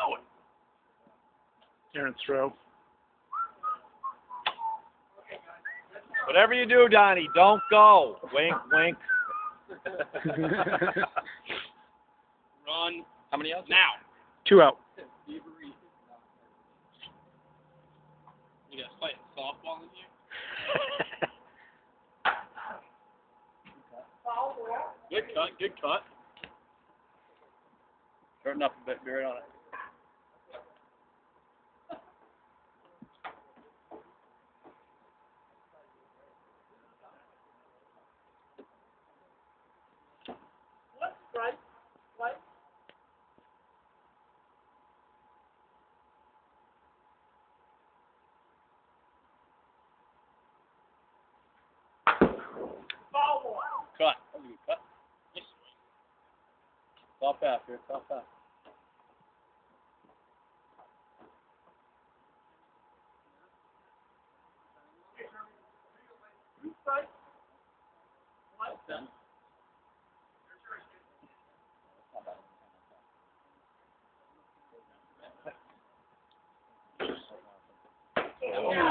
going. Aaron's throw. Whatever you do, Donnie, don't go. Wink, wink. Run How many outs? now. Two out. You guys playing softball in here? Good cut, good cut. Shorten up a bit, be right on it. cut. That was a good cut. Nice. Top half here, top half. Done. Oh.